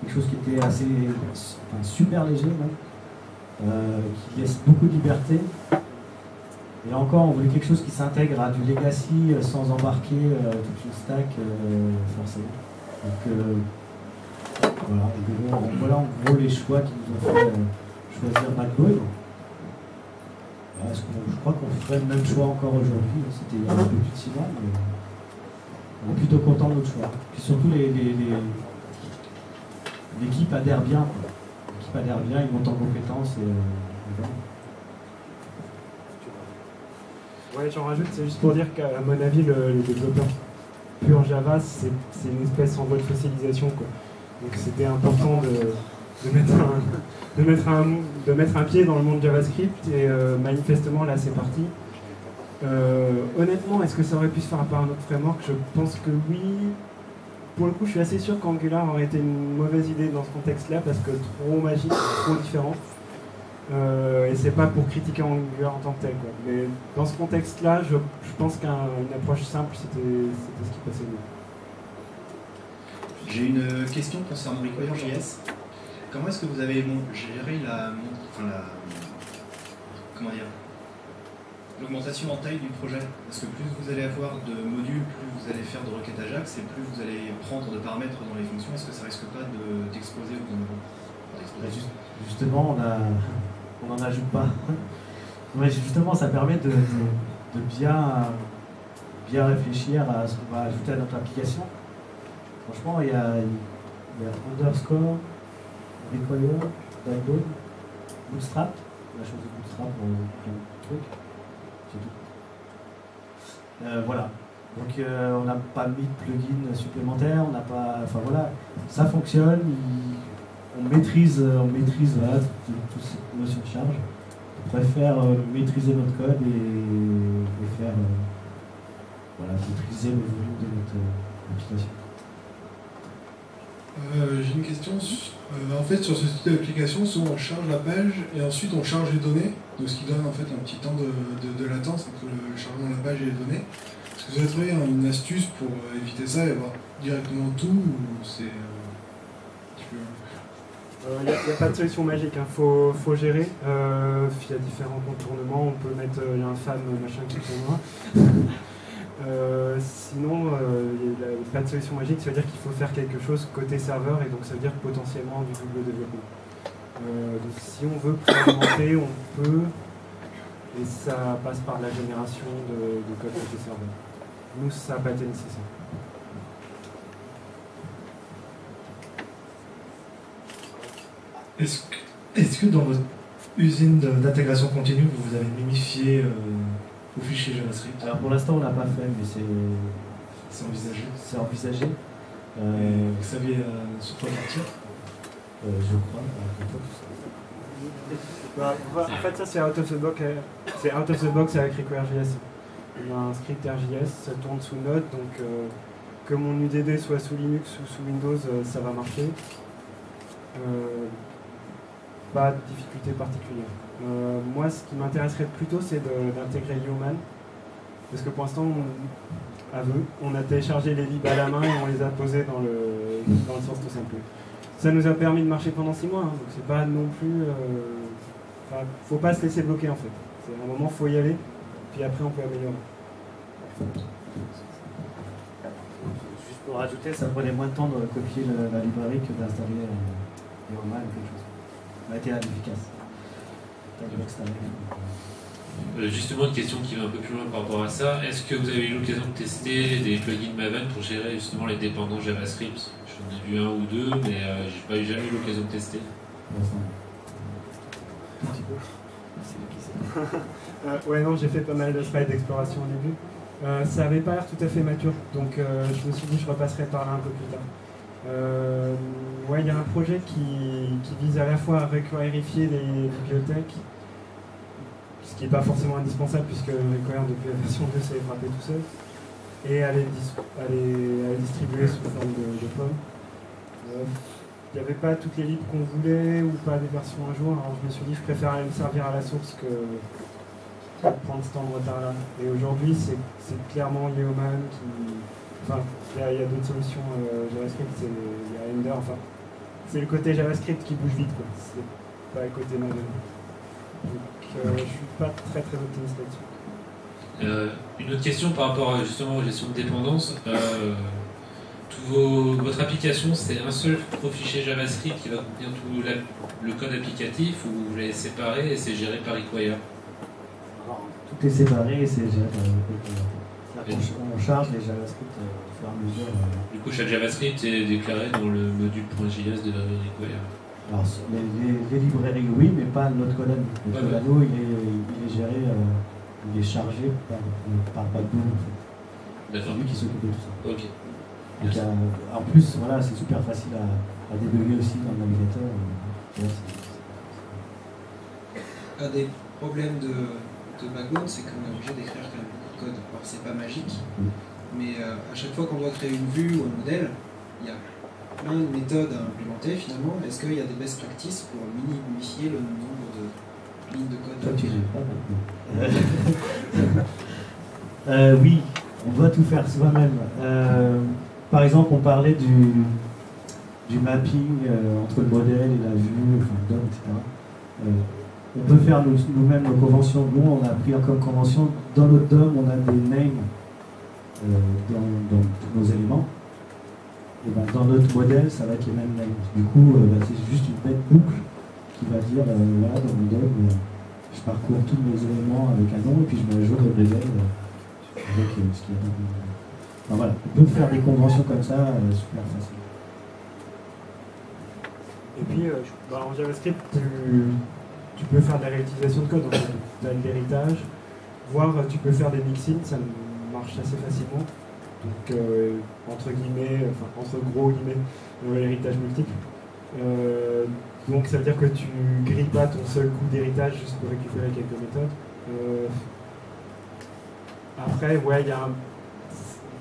quelque chose qui était assez super léger, euh, qui laisse beaucoup de liberté. Et encore, on voulait quelque chose qui s'intègre à du legacy sans embarquer euh, toute une stack forcément. Voilà, voilà, en gros les choix qui nous ont fait choisir Backbone. je crois qu'on ferait le même choix encore aujourd'hui. C'était y a un peu plus de six mois, mais on est plutôt content de notre choix. Puis surtout, l'équipe adhère bien. L'équipe adhère bien, ils montent en compétences. Et, euh, Ouais, j'en rajoute, c'est juste pour dire qu'à mon avis, le, les développeurs pur Java, c'est une espèce en voie de fossilisation. Quoi. Donc c'était important de, de, mettre un, de, mettre un, de mettre un pied dans le monde JavaScript et euh, manifestement là c'est parti. Euh, honnêtement, est-ce que ça aurait pu se faire par un autre framework? Je pense que oui. Pour le coup, je suis assez sûr qu'Angular aurait été une mauvaise idée dans ce contexte-là parce que trop magique, trop différent. Euh, et c'est pas pour critiquer Angular en tant que tel. Quoi. Mais dans ce contexte-là, je, pense qu'une approche simple, c'était ce qui passait mieux. J'ai une question concernant Require.js. Comment est-ce que vous avez géré l'augmentation en taille du projet? Parce que plus vous allez avoir de modules, plus vous allez faire de requêtes Ajax et plus vous allez prendre de paramètres dans les fonctions. Est-ce que ça risque pas d'exploser au bout d'un Justement, on a on n'en ajoute pas. [LAUGHS] Mais justement, ça permet de, bien, bien réfléchir à ce qu'on va ajouter à notre application. Franchement, il y a, a underscore, require, backbone, bootstrap, la chose de bootstrap pour plein de. C'est tout. Euh, voilà. Donc euh, on n'a pas mis de plugin supplémentaire, on n'a pas. Enfin voilà, ça fonctionne, on maîtrise, on maîtrise voilà, de charge. On préfère euh, maîtriser notre code et, faire euh, voilà, maîtriser le volume de notre euh. J'ai une question. en fait, sur ce type d'application, souvent on charge la page et ensuite on charge les données, donc ce qui donne en fait un petit temps de, latence entre le chargement de la page et les données. Est-ce que vous avez trouvé une astuce pour éviter ça et avoir directement tout ou c'est il n'y a, pas de solution magique, il hein. faut, faut, gérer. Euh, il y a différents contournements, on peut mettre, il y a un fan machin qui tourne [LAUGHS] euh, sinon, il n'y a pas de solution magique, ça veut dire qu'il faut faire quelque chose côté serveur et donc ça veut dire potentiellement du double développement. Euh, donc si on veut augmenter, on peut, et ça passe par la génération de, de code côté serveur. Nous, ça n'a pas été nécessaire. Est-ce que, dans votre usine d'intégration continue, vous avez mimifié euh, JavaScript Alors pour l'instant, on n'a pas fait, mais c'est. C'est envisagé C'est envisagé. Euh, vous saviez euh, sur quoi partir? Je crois. Bah, en fait, ça c'est out of the box. C'est out of the box avec RequireJS. On a un script RJS, ça tourne sous Node, donc que mon UDD soit sous Linux ou sous Windows, ça va marcher pas de difficulté particulière. Euh, moi, ce qui m'intéresserait plutôt, c'est d'intégrer Human. Parce que pour l'instant, on, on a téléchargé les libs à la main et on les a posés dans le, dans le sens tout simple. Ça nous a permis de marcher pendant six mois, hein, donc c'est pas non plus. Euh, faut pas se laisser bloquer en fait. C'est un moment, faut y aller, puis après on peut améliorer. Juste pour rajouter, ça prenait moins de temps de copier la, librairie que d'installer euh, Human ou quelque chose a été efficace. Euh, justement, une question qui va un peu plus loin par rapport à ça. Est-ce que vous avez eu l'occasion de tester des plugins Maven pour gérer justement les dépendances JavaScript? J'en ai vu un ou deux, mais euh, j'ai pas jamais eu l'occasion de tester. euh, ouais, non, j'ai fait pas mal de slides d'exploration au début. Euh, ça avait pas l'air tout à fait mature, donc je me suis dit je repasserai par là un peu plus tard. Euh, ouais, il y a un projet qui, vise à la fois à vérifier les bibliothèques, qui n'est pas forcément indispensable puisque Require depuis la version 2 s'est frappé tout seul, et à les, distribuer sous forme de. Euh, il n'y avait pas toutes les libres qu'on voulait ou pas des versions à jour, alors je me suis dit je préfère aller me servir à la source que prendre ce temps de retard là. Et aujourd'hui c'est clairement Yeoman qui, Enfin, il y a, d'autres solutions euh, JavaScript, il y a Ender, enfin. C'est le côté JavaScript qui bouge vite, quoi. C'est pas le côté Maven. Donc, euh, je suis pas très très optimiste là-dessus. Euh, une autre question par rapport justement aux gestions de dépendance. votre application, c'est un seul fichier JavaScript qui va contenir tout le code applicatif ou vous l'avez séparé et c'est géré par Require? Tout est séparé et c'est géré par qu'on- On charge les JavaScript euh, au fur et à mesure. euh. Du coup, chaque JavaScript est déclaré dans le module.js de Require. Alors, les, les- les librairies, oui, mais pas notre code. Le à nous, il est, il est géré, euh, il est chargé par, par Backbone. en fait. C'est D'accord. lui qui s'occupe de tout ça. Ok. Donc, euh, en plus, voilà, c'est super facile à, à débugger aussi dans le navigateur. ouais, c'est- Un des problèmes de, de Backbone, c'est qu'on est obligé d'écrire quand même beaucoup de code. Alors c'est pas magique, mais euh, à chaque fois qu'on doit créer une vue ou un modèle, il y a plein de méthodes à implémenter finalement. Est-ce qu'il y a des best practices pour minimifier le nombre de lignes de code Toi, tu pas Backbone. [LAUGHS] Euh, oui, on doit tout faire soi-même. Euh, par exemple, on parlait du, du mapping euh, entre le modèle et la vue, enfin, le DOM, etc. Euh, on peut faire nous- nous-mêmes nos conventions. Nous, on a pris comme convention, dans notre DOM, on a des names euh, dans, dans tous nos éléments. Et ben, dans notre modèle, ça va être les mêmes names. Du coup, euh, ben, c'est juste une bête boucle qui va dire, euh, voilà, dans mon DOM, euh, je parcours tous mes éléments avec un nom et puis je jour le level euh, avec ce qu'il y a dans voilà, on peut faire des conventions comme ça super facile. Et puis, bah, en JavaScript, tu, tu peux faire de la réutilisation de code. Tu as l'héritage, voire tu peux faire des mixins, ça marche assez facilement. Donc, euh, entre guillemets, enfin, entre gros guillemets, l'héritage multiple. Euh, donc, ça veut dire que tu grilles pas ton seul coup d'héritage juste pour récupérer quelques méthodes. Euh, après, ouais, il y a un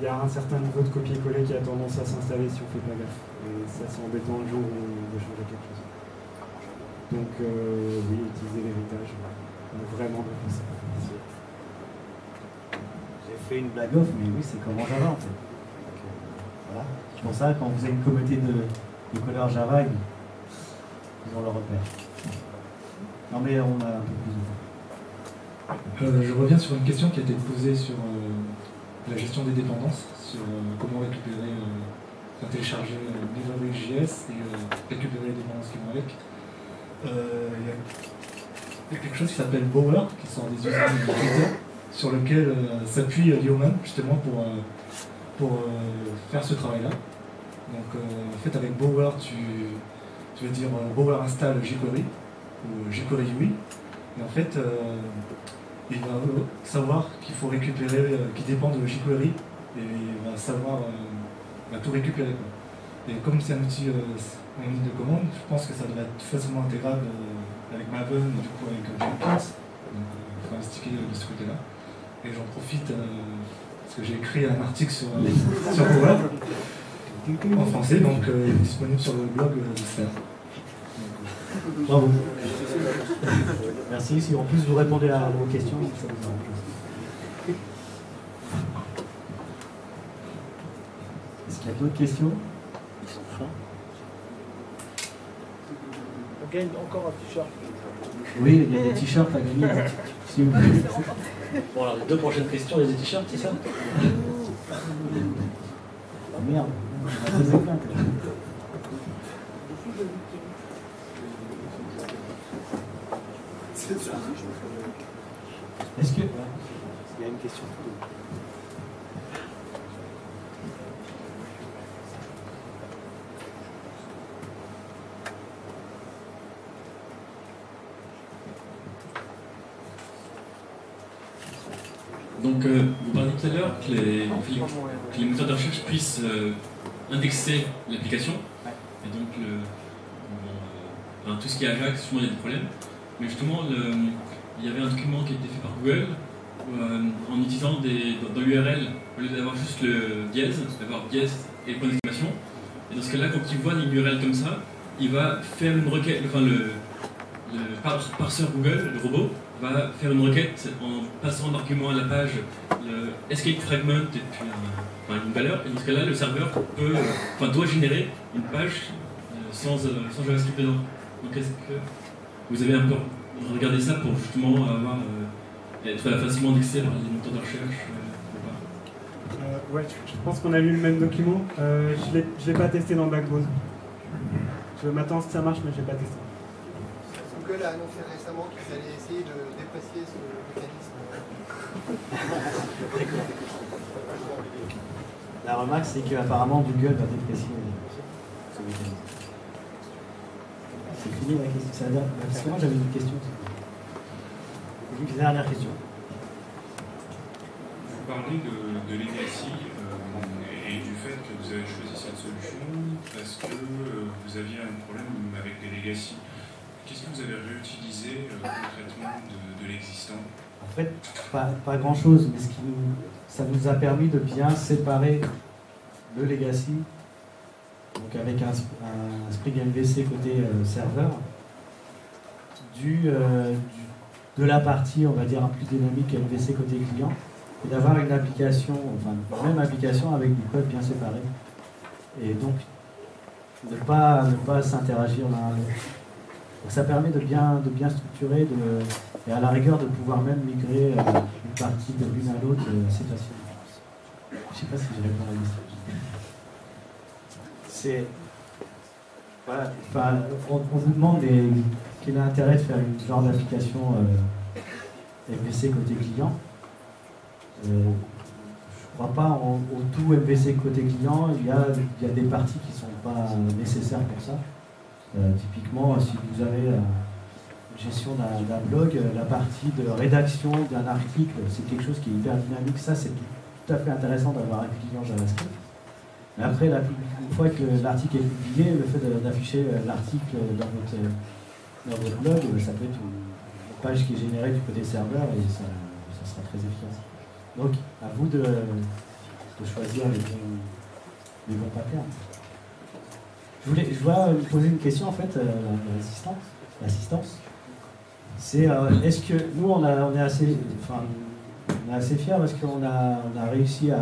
y a un certain niveau de copier-coller qui a tendance à s'installer si on fait pas gaffe. Et ça, c'est embêtant le jour où on veut changer quelque chose. Donc, oui, utiliser l'héritage. Vraiment de une blague off, mais oui, c'est comme en Java en voilà. C'est pour ça, quand vous avez une communauté de, de Java, ils, ont leur repère. Non, mais on a un peu plus de temps. Euh, je reviens sur une question qui a été posée sur euh, la gestion des dépendances, sur euh, comment récupérer, enfin, télécharger Library.js et récupérer les dépendances qui vont avec. Il y, a- quelque chose qui s'appelle Bower, qui sont des usines de sur lequel euh, s'appuie euh, Yeoman justement pour, euh, pour euh, faire ce travail-là. Donc euh, en fait avec Bower, tu, tu vas dire euh, Bower installe jQuery ou jQuery UI. Et en fait, euh, il va euh, savoir qu'il faut récupérer, euh, qu'il dépend de jQuery, et il va savoir, euh, va tout récupérer. Et comme c'est un outil euh, en ligne de commande, je pense que ça devrait être facilement intégrable euh, avec Maven, du coup avec euh, Jenkins. Donc euh, il faut investiguer euh, de ce côté-là. Et j'en profite euh, parce que j'ai écrit un article sur, euh, sur Power en français, donc euh, il est disponible sur le blog euh, de. Bravo. Merci. Si en plus vous répondez à vos questions, ça vous arrange. Est-ce qu'il y a d'autres questions? On gagne encore un t-shirt. Oui, il y a des t-shirts à gagner. hein, [LAUGHS] s'il vous plaît. Bon, alors les deux prochaines questions, des t-shirts, c'est ça Ah, merde. C'est ça. Est-ce que. Il y a une question. Donc, euh, vous parliez tout à l'heure que les, que les moteurs de recherche puissent euh, indexer l'application. Et donc, le, euh, enfin, tout ce qui est Ajax, souvent il y a des problèmes. Mais justement, le- il y avait un document qui a été fait par Google euh, en utilisant des, dans, dans l'URL, au lieu d'avoir juste le dièse, d'avoir dièse et point d'exclamation. Et dans ce cas-là, quand il voit une URL comme ça, il va faire une requête, enfin le, le par- parseur Google, le robot, va faire une requête en passant d'argument à la page le escape fragment et puis un- une valeur. Et dans ce cas-là, le serveur peut, euh, enfin, doit générer une page euh, sans, euh, sans JavaScript dedans. Donc est-ce que vous avez peu regardé ça pour justement avoir, être facilement indexé par les moteurs de recherche ou pas? Ouais, je, pense qu'on a lu le même document. Je ne l'ai pas testé dans Backbone. Je m'attends que ça marche, mais je l'ai pas testé. Google a annoncé récemment qu'ils allaient essayer de déprécier ce mécanisme. [LAUGHS] La remarque, c'est qu'apparemment Google va déprécier ce mécanisme. C'est fini la question. c'est la dernière- Parce que moi j'avais une question. Une dernière question. Vous parlez de, de legacy euh, et du fait que vous avez choisi cette solution parce que euh, vous aviez un problème avec des legacy. Qu'est-ce que vous avez réutilisé euh, concrètement de, l'existant? En fait, pas, pas grand chose, mais ce qui nous, ça nous a permis de bien séparer le legacy, donc avec un, Spring MVC côté euh, serveur, euh, du- de la partie, on va dire, un plus dynamique MVC côté client, et d'avoir une application, enfin, la même application avec du code bien séparé. Et donc, ne pas, ne pas s'interagir l'un à l'autre. Donc ça permet de bien, de bien structurer et à la rigueur de pouvoir même migrer euh, une partie de l'une à l'autre euh, assez facilement. Je ne sais pas si je réponds à la question. C'est. Voilà, on, vous demande des- quel est l'intérêt de faire une genre d'application euh, MVC côté client. Euh, je ne crois pas au tout MVC côté client. Il y a, il y a des parties qui ne sont pas nécessaires pour ça. Euh, typiquement, si vous avez euh, une gestion d'un blog, euh, la partie de rédaction d'un article, c'est quelque chose qui est hyper dynamique. Ça, c'est tout, à fait intéressant d'avoir un client JavaScript. Mais après, une fois que l'article est publié, le fait d'afficher euh, l'article dans votre, euh, dans votre blog, euh, ça peut être une, page qui est générée du côté serveur et ça, ça sera très efficace. Donc, à vous de, de choisir les bons, les bons patterns. Je voulais, je poser une question en fait, euh, l'assistance. L'assistance. C'est euh, est-ce que nous on, est assez, enfin, on est assez fiers parce qu'on a, on a réussi à,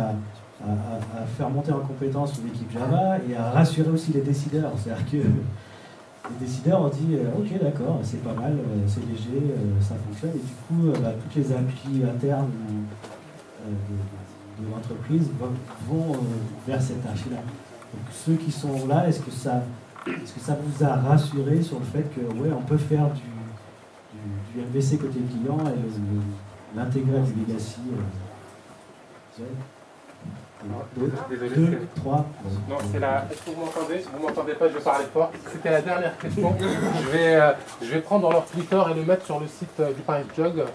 à- à- à faire monter en compétence l'équipe Java et à rassurer aussi les décideurs. C'est-à-dire que les décideurs ont dit euh, ok d'accord c'est pas mal, c'est léger, ça fonctionne et du coup bah, toutes les applis internes de, l'entreprise vont, vers cette archi-là. Donc ceux qui sont là, est-ce que ça, est-ce que ça vous a rassuré sur le fait que ouais, on peut faire du, du, du MVC côté client et l'intégrer du legacy euh, Désolé, Deux, trois. Non, c'est la. Est-ce que vous m'entendez? Si vous m'entendez pas, je vais parler fort. C'était la dernière question. Je vais, euh, je vais prendre leur Twitter et le mettre sur le site euh, du Paris Jog.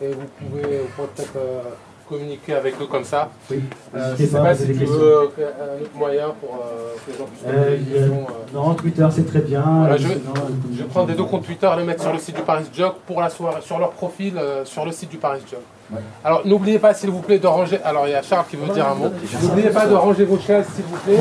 Et vous pouvez, vous pourrez peut-être euh, communiquer avec eux comme ça. Oui, Euh, je sais pas si tu veux euh, un autre moyen pour euh, que les gens puissent poser Euh, des questions. euh. non, Twitter c'est très bien. Voilà, je, vais, Sinon, je prendre des deux comptes Twitter et les mettre sur le site du Paris Jog pour la soirée, sur leur profil, sur le site du Paris Jog. Ouais. Alors n'oubliez pas s'il vous plaît de ranger. Alors il y a Charles qui veut dire un mot. N'oubliez pas de ranger vos chaises s'il vous plaît.